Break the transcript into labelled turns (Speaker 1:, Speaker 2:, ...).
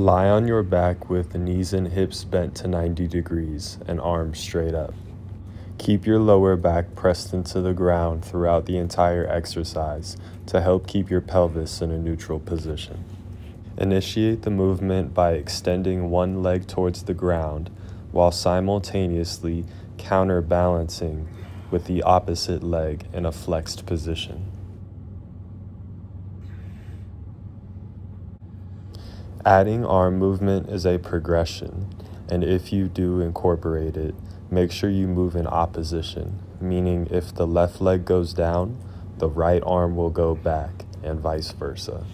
Speaker 1: Lie on your back with the knees and hips bent to 90 degrees and arms straight up. Keep your lower back pressed into the ground throughout the entire exercise to help keep your pelvis in a neutral position. Initiate the movement by extending one leg towards the ground while simultaneously counterbalancing with the opposite leg in a flexed position. Adding arm movement is a progression, and if you do incorporate it, make sure you move in opposition, meaning if the left leg goes down, the right arm will go back, and vice versa.